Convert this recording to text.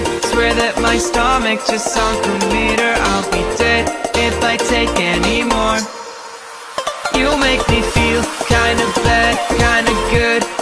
good. Swear that my stomach just sunk a meter. I'll be dead if I take any more. You make me feel kinda bad, kinda good.